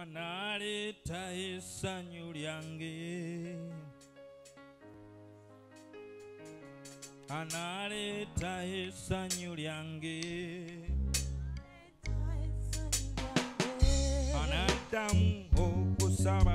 analeeta essanyu lyange analeeta essanyu lyange anaddamu okusaba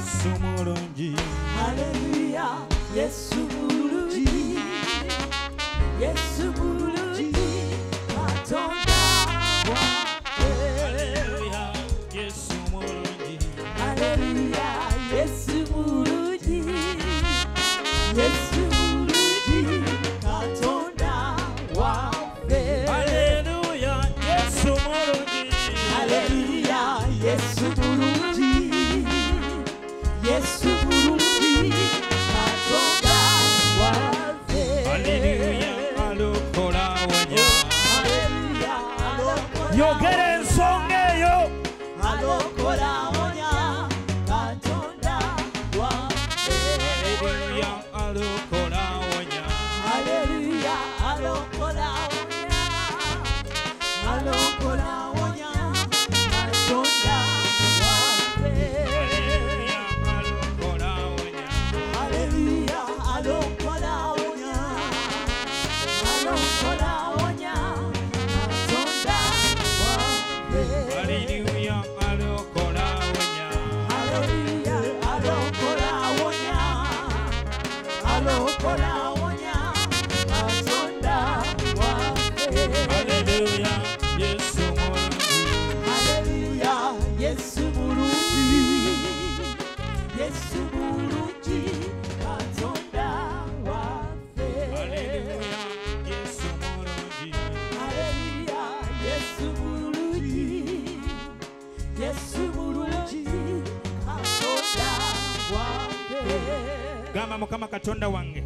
yesu mulungi. Haleluya yesu mulungi. Yesu You'll get it. gamba mukama katonda wange.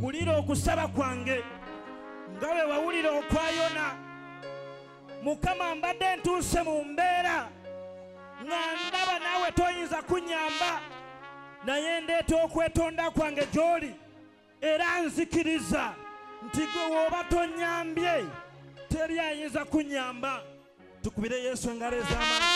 Wulira okusaba kwange. Nga bwe wawulira okwayona. Mukama mbadde ntuuse mu mbeera. Nga ndaba naawe toyinza kunyamba. Naye ndeeta okwetonda kwange gy'oli. Era nzikiriza nti gwe wooba tonyambye teri ayinza kunyamba. Tukubire yesu engalo ez'amaanyi